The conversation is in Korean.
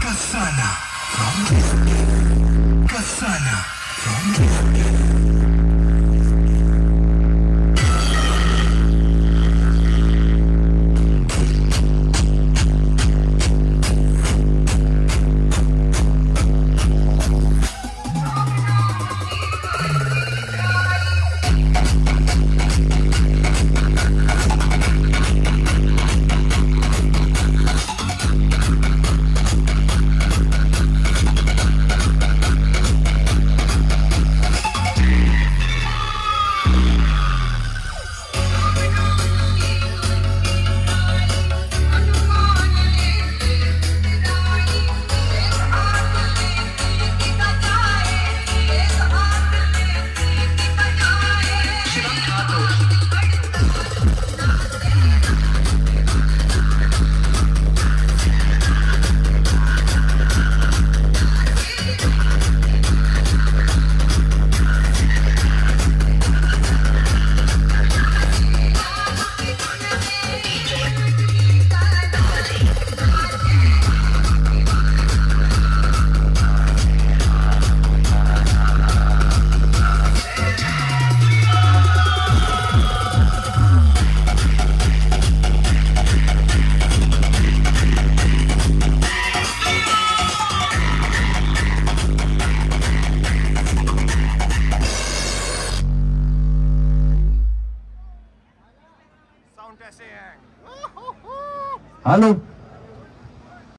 Kasana. Kasana. Kasana. Hallo?